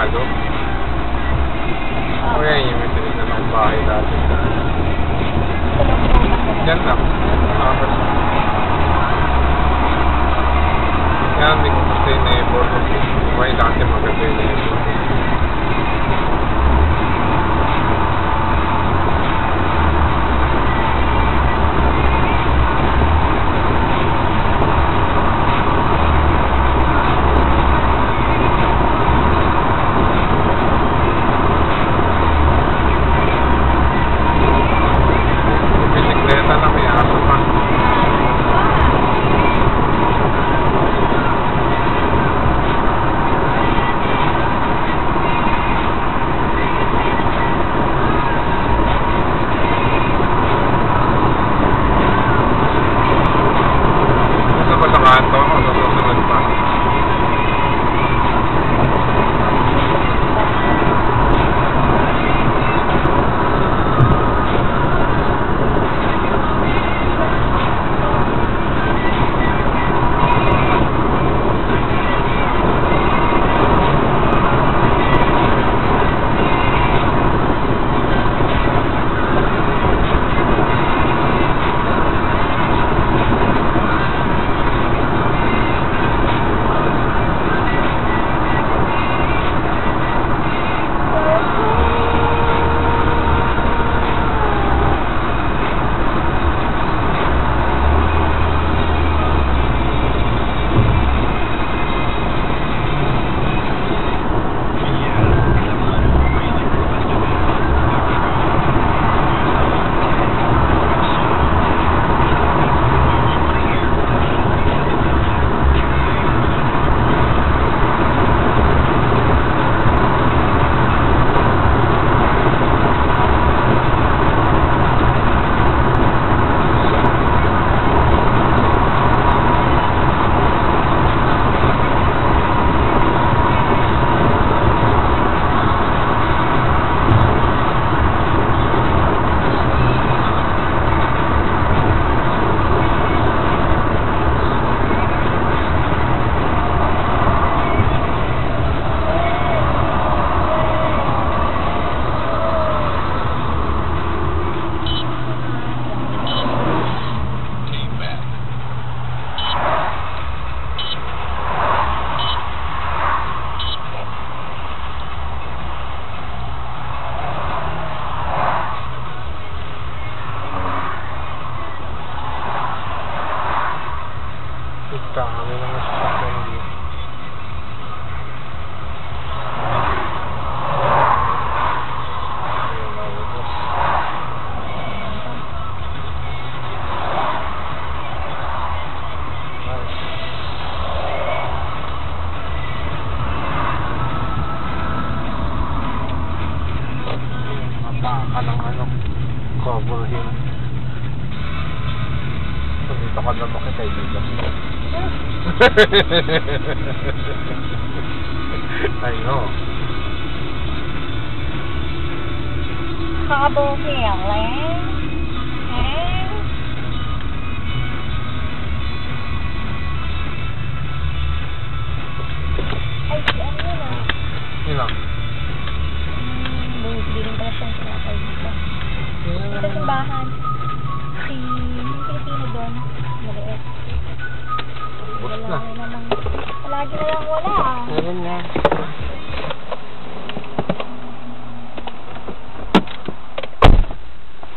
Sarado. O ah. yan, yung may sinignan ng bahay dati. Diyan lang. Tapos, น้อยลงขอบร์เองตรงนตะกอนเรากให้ใจเย็นกันไปเนาะคอบเบอร์เหยงแล้ Yeah.